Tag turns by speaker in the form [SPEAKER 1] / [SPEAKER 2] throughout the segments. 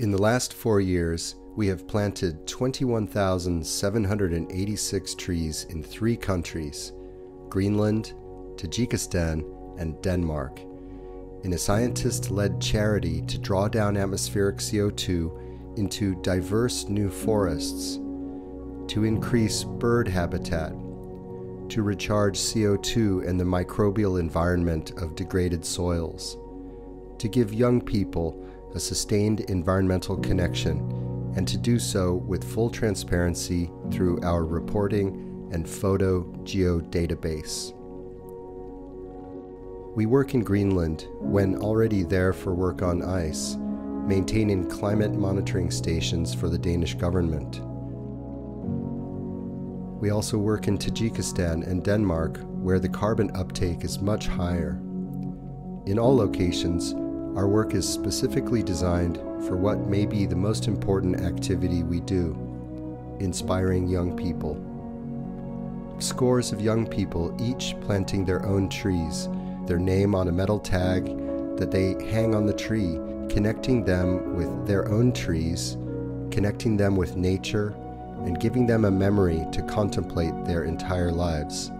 [SPEAKER 1] In the last four years, we have planted 21,786 trees in three countries Greenland, Tajikistan, and Denmark. In a scientist led charity to draw down atmospheric CO2 into diverse new forests, to increase bird habitat, to recharge CO2 and the microbial environment of degraded soils, to give young people a sustained environmental connection, and to do so with full transparency through our reporting and photo geodatabase. We work in Greenland when already there for work on ice, maintaining climate monitoring stations for the Danish government. We also work in Tajikistan and Denmark where the carbon uptake is much higher. In all locations, our work is specifically designed for what may be the most important activity we do inspiring young people. Scores of young people each planting their own trees their name on a metal tag that they hang on the tree, connecting them with their own trees, connecting them with nature, and giving them a memory to contemplate their entire lives.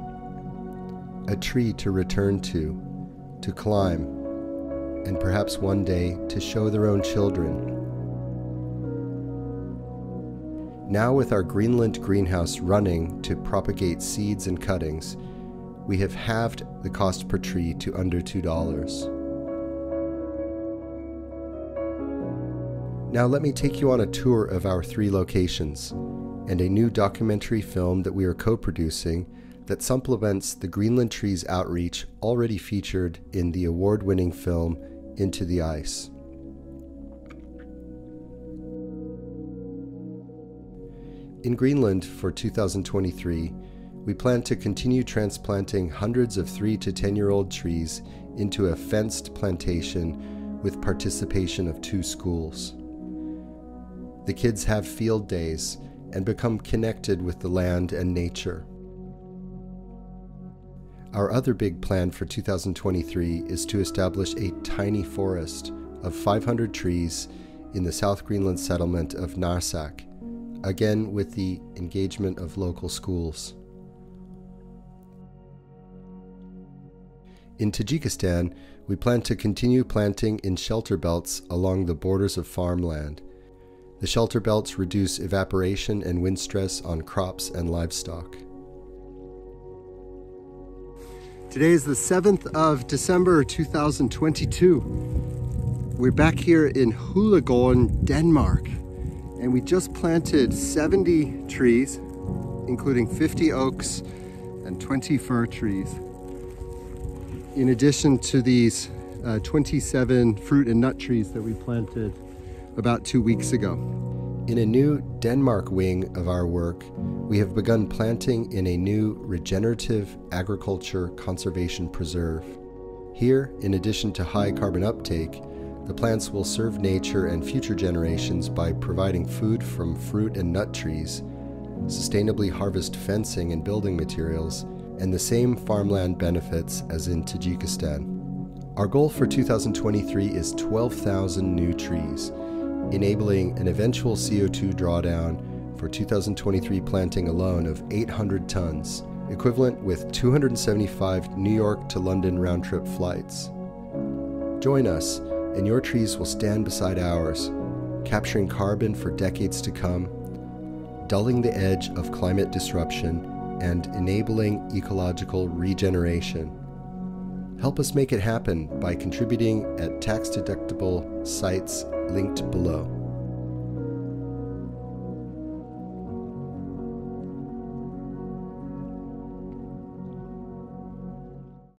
[SPEAKER 1] A tree to return to, to climb, and perhaps one day to show their own children. Now, with our Greenland greenhouse running to propagate seeds and cuttings, we have halved the cost per tree to under $2. Now, let me take you on a tour of our three locations and a new documentary film that we are co producing that supplements the Greenland Trees outreach already featured in the award winning film Into the Ice. In Greenland for 2023, we plan to continue transplanting hundreds of 3 to 10 year old trees into a fenced plantation with participation of two schools. The kids have field days and become connected with the land and nature. Our other big plan for 2023 is to establish a tiny forest of 500 trees in the South Greenland settlement of Narsaq, again with the engagement of local schools. In Tajikistan, we plan to continue planting in shelter belts along the borders of farmland. The shelter belts reduce evaporation and wind stress on crops and livestock. Today is the 7th of December 2022. We're back here in Hulagården, Denmark, and we just planted 70 trees, including 50 oaks and 20 fir trees in addition to these uh, 27 fruit and nut trees that we planted about two weeks ago. In a new Denmark wing of our work, we have begun planting in a new regenerative agriculture conservation preserve. Here, in addition to high carbon uptake, the plants will serve nature and future generations by providing food from fruit and nut trees, sustainably harvest fencing and building materials, and the same farmland benefits as in Tajikistan. Our goal for 2023 is 12,000 new trees, enabling an eventual CO2 drawdown for 2023 planting alone of 800 tons, equivalent with 275 New York to London round trip flights. Join us, and your trees will stand beside ours, capturing carbon for decades to come, dulling the edge of climate disruption and enabling ecological regeneration. Help us make it happen by contributing at tax deductible sites linked below.